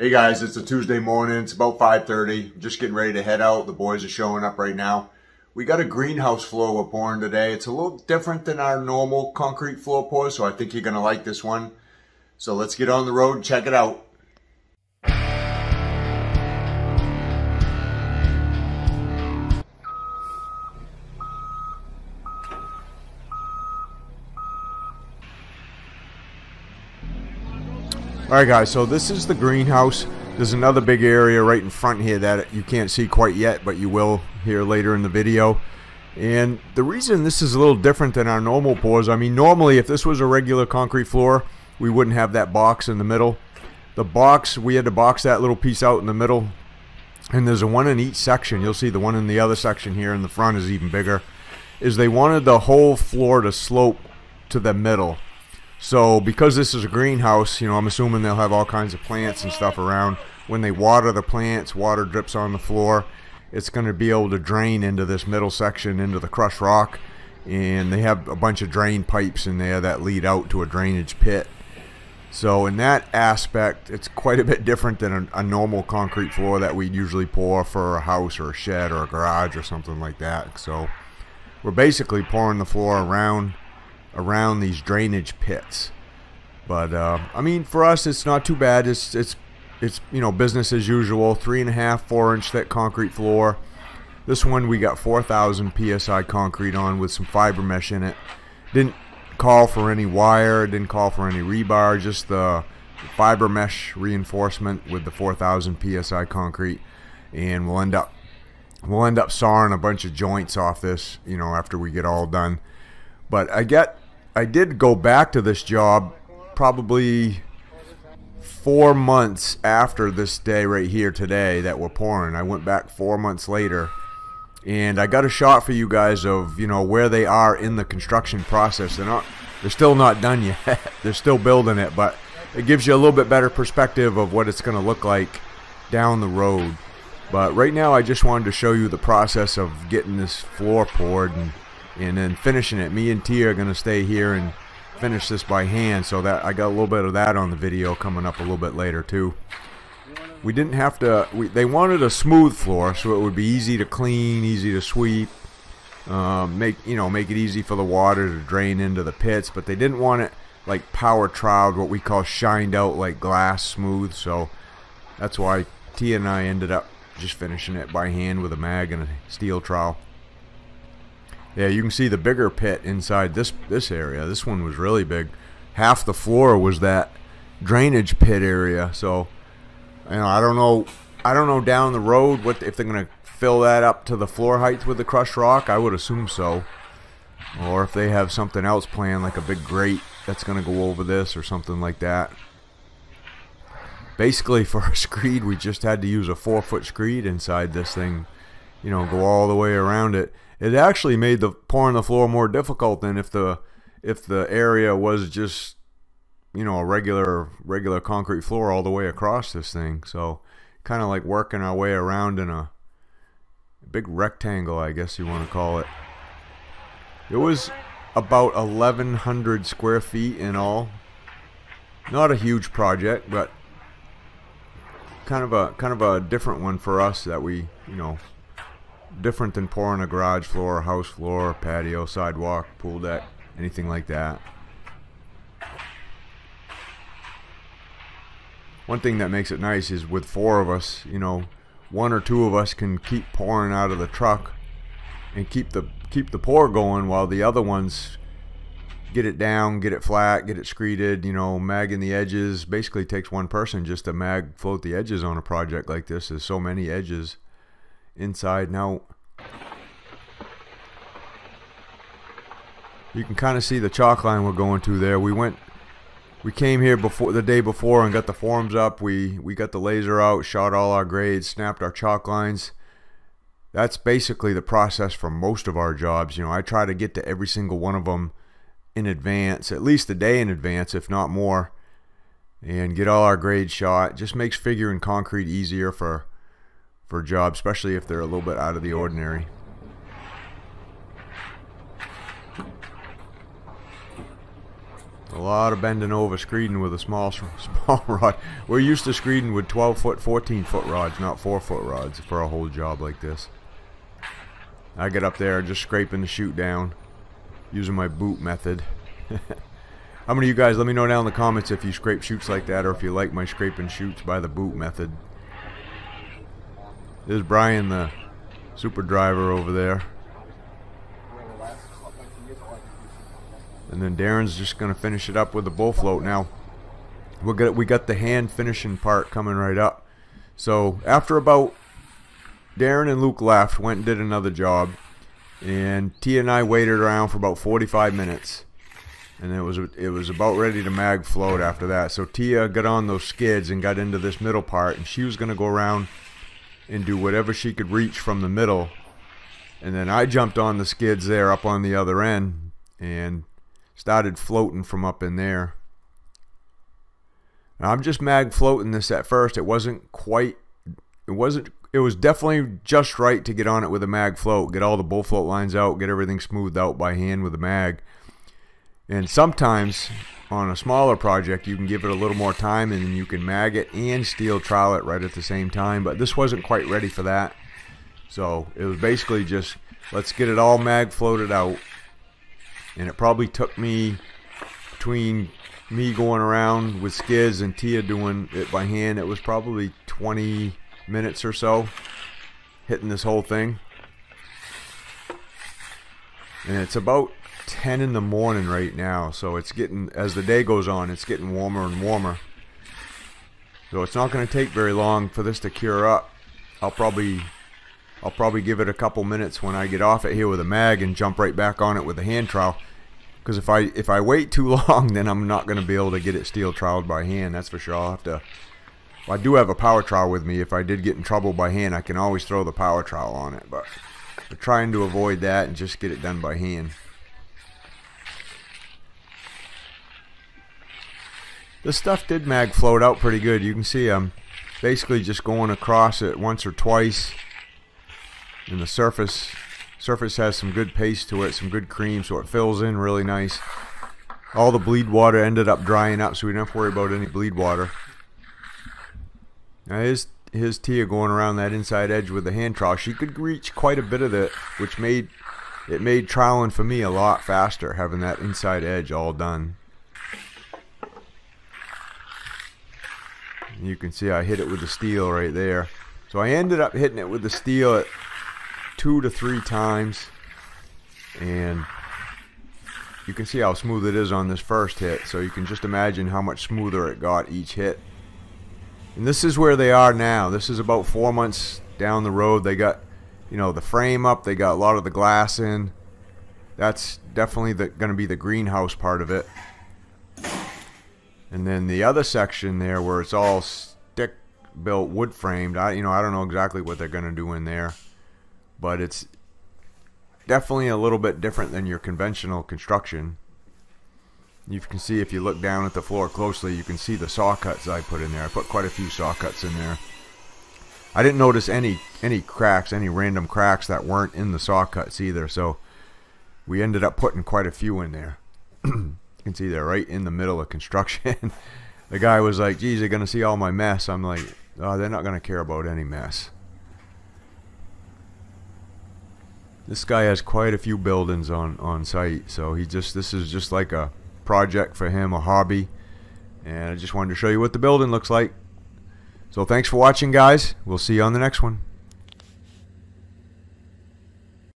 Hey guys, it's a Tuesday morning. It's about 5.30. Just getting ready to head out. The boys are showing up right now. We got a greenhouse floor we're pouring today. It's a little different than our normal concrete floor pour, so I think you're going to like this one. So let's get on the road and check it out. Alright guys, so this is the greenhouse. There's another big area right in front here that you can't see quite yet, but you will here later in the video. And the reason this is a little different than our normal pours, I mean normally if this was a regular concrete floor, we wouldn't have that box in the middle. The box, we had to box that little piece out in the middle. And there's a one in each section. You'll see the one in the other section here in the front is even bigger. Is they wanted the whole floor to slope to the middle. So because this is a greenhouse, you know, I'm assuming they'll have all kinds of plants and stuff around. When they water the plants, water drips on the floor. It's going to be able to drain into this middle section, into the crushed rock. And they have a bunch of drain pipes in there that lead out to a drainage pit. So in that aspect, it's quite a bit different than a, a normal concrete floor that we usually pour for a house or a shed or a garage or something like that. So we're basically pouring the floor around around these drainage pits. But uh, I mean, for us, it's not too bad. It's it's it's you know business as usual. Three and a half, four inch thick concrete floor. This one we got 4,000 psi concrete on with some fiber mesh in it. Didn't call for any wire. Didn't call for any rebar. Just the fiber mesh reinforcement with the 4,000 psi concrete, and we'll end up we'll end up sawing a bunch of joints off this. You know after we get all done. But I get I did go back to this job probably four months after this day right here today that we're pouring. I went back four months later and I got a shot for you guys of you know where they are in the construction process. They're not they're still not done yet. they're still building it, but it gives you a little bit better perspective of what it's going to look like down the road. But right now I just wanted to show you the process of getting this floor poured and and then finishing it. Me and T are going to stay here and finish this by hand so that I got a little bit of that on the video coming up a little bit later too. We didn't have to, we, they wanted a smooth floor so it would be easy to clean, easy to sweep, um, make, you know, make it easy for the water to drain into the pits, but they didn't want it like power troweled, what we call shined out like glass smooth, so that's why T and I ended up just finishing it by hand with a mag and a steel trowel. Yeah, you can see the bigger pit inside this this area. This one was really big. Half the floor was that drainage pit area. So, you know, I don't know. I don't know down the road what if they're gonna fill that up to the floor height with the crushed rock. I would assume so. Or if they have something else planned, like a big grate that's gonna go over this or something like that. Basically, for a screed, we just had to use a four foot screed inside this thing. You know, go all the way around it. It actually made the pouring the floor more difficult than if the if the area was just you know a regular regular concrete floor all the way across this thing. So kind of like working our way around in a big rectangle I guess you want to call it. It was about 1100 square feet in all. Not a huge project but kind of a kind of a different one for us that we you know different than pouring a garage floor, house floor, patio, sidewalk, pool deck, anything like that. One thing that makes it nice is with four of us, you know, one or two of us can keep pouring out of the truck and keep the keep the pour going while the other ones get it down, get it flat, get it screeded, you know, magging the edges. Basically takes one person just to mag float the edges on a project like this. There's so many edges inside. Now, you can kind of see the chalk line we're going to there. We went, we came here before the day before and got the forms up. We we got the laser out, shot all our grades, snapped our chalk lines. That's basically the process for most of our jobs. You know, I try to get to every single one of them in advance, at least a day in advance, if not more, and get all our grades shot. Just makes figuring concrete easier for for a job, especially if they're a little bit out of the ordinary. A lot of bending over screeding with a small small rod. We're used to screeding with 12 foot, 14 foot rods, not 4 foot rods for a whole job like this. I get up there just scraping the chute down using my boot method. How many of you guys, let me know down in the comments if you scrape chutes like that or if you like my scraping chutes by the boot method. There's Brian the super driver over there. And then Darren's just going to finish it up with the bull float. Now, we got we got the hand finishing part coming right up. So after about Darren and Luke left, went and did another job, and Tia and I waited around for about 45 minutes, and it was it was about ready to mag float after that. So Tia got on those skids and got into this middle part, and she was going to go around and do whatever she could reach from the middle, and then I jumped on the skids there up on the other end and started floating from up in there. I'm just mag floating this at first. It wasn't quite, it wasn't, it was definitely just right to get on it with a mag float, get all the bull float lines out, get everything smoothed out by hand with a mag. And sometimes on a smaller project, you can give it a little more time and you can mag it and steel trowel it right at the same time. But this wasn't quite ready for that. So it was basically just, let's get it all mag floated out and it probably took me between me going around with skids and Tia doing it by hand it was probably 20 minutes or so hitting this whole thing and it's about 10 in the morning right now so it's getting as the day goes on it's getting warmer and warmer so it's not going to take very long for this to cure up I'll probably I'll probably give it a couple minutes when I get off it here with a mag and jump right back on it with a hand trowel. Because if I if I wait too long, then I'm not going to be able to get it steel troweled by hand. That's for sure. I'll have to. I do have a power trowel with me. If I did get in trouble by hand, I can always throw the power trowel on it. But we're trying to avoid that and just get it done by hand. This stuff did mag float out pretty good. You can see I'm basically just going across it once or twice and the surface surface has some good paste to it some good cream so it fills in really nice. All the bleed water ended up drying up so we don't have to worry about any bleed water. Now his his Tia going around that inside edge with the hand trowel she could reach quite a bit of it which made it made troweling for me a lot faster having that inside edge all done you can see I hit it with the steel right there. So I ended up hitting it with the steel at two to three times. And you can see how smooth it is on this first hit. So you can just imagine how much smoother it got each hit. And this is where they are now. This is about four months down the road. They got you know the frame up. They got a lot of the glass in. That's definitely going to be the greenhouse part of it and then the other section there where it's all stick built wood framed I you know I don't know exactly what they're going to do in there but it's definitely a little bit different than your conventional construction. You can see if you look down at the floor closely, you can see the saw cuts I put in there. I put quite a few saw cuts in there. I didn't notice any any cracks, any random cracks that weren't in the saw cuts either. So we ended up putting quite a few in there. you can see they're right in the middle of construction. the guy was like, geez, they're going to see all my mess. I'm like, oh, they're not going to care about any mess. This guy has quite a few buildings on, on site, so he just this is just like a project for him, a hobby. And I just wanted to show you what the building looks like. So thanks for watching, guys. We'll see you on the next one.